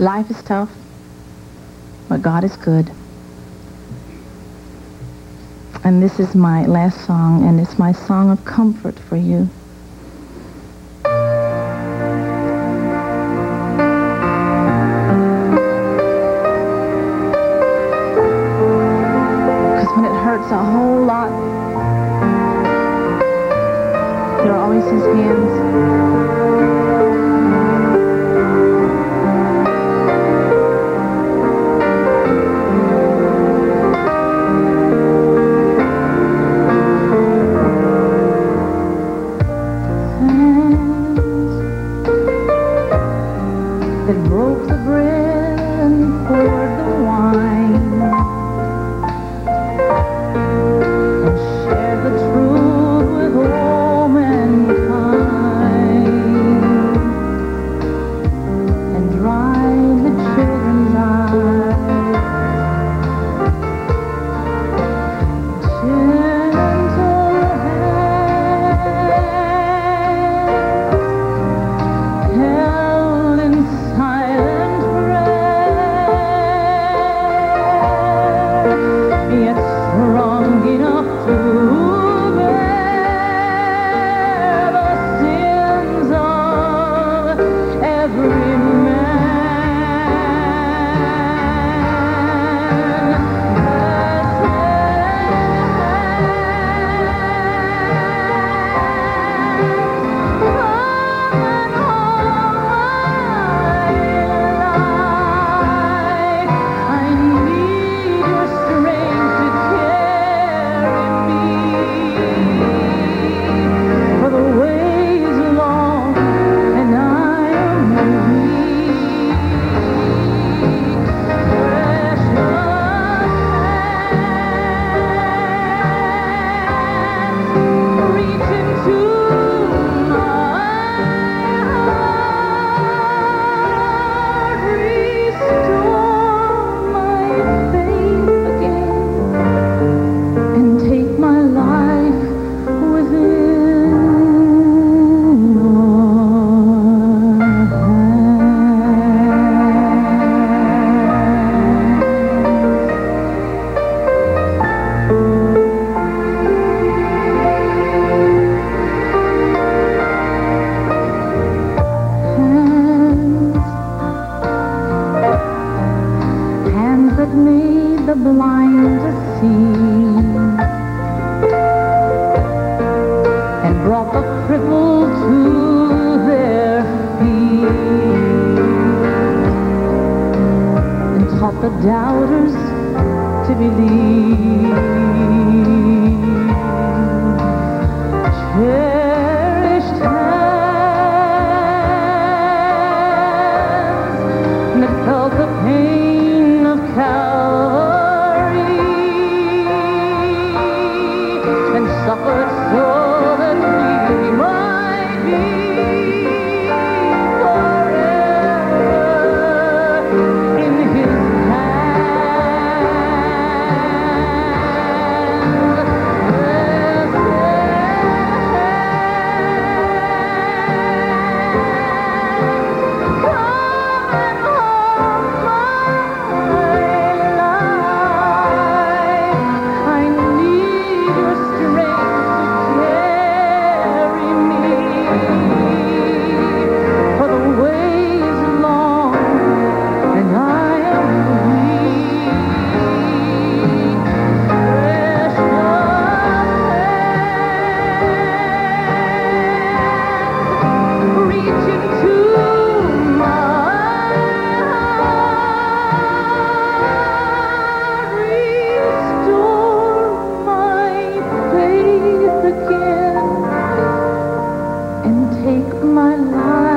Life is tough, but God is good. And this is my last song, and it's my song of comfort for you. Because when it hurts a whole lot, there are always his hands. that broke the bridge. brought the cripple to their feet and taught the doubters to believe. Yeah. my life.